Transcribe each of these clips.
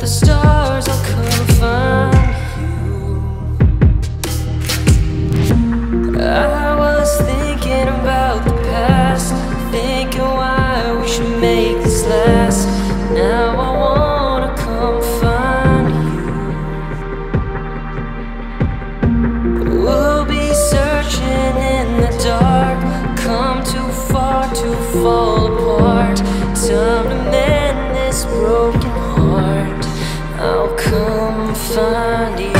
the stars. I'll come find you.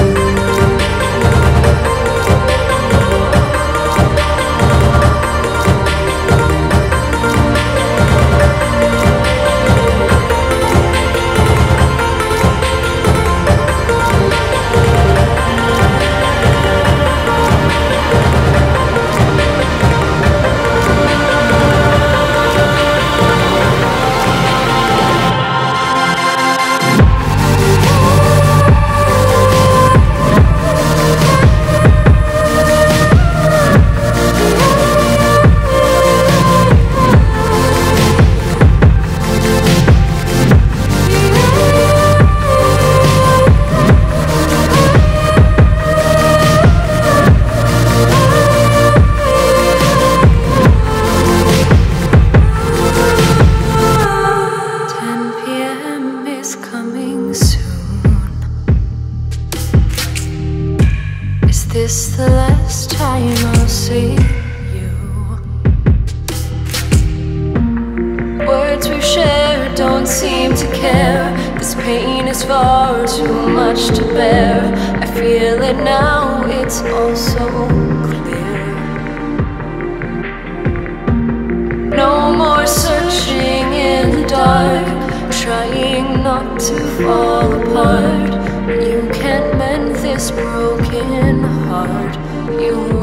This the last time I'll see you? Words we've shared don't seem to care. This pain is far too much to bear. I feel it now, it's all so clear. No more searching in the dark, trying not to fall apart. You can't mend this broken. You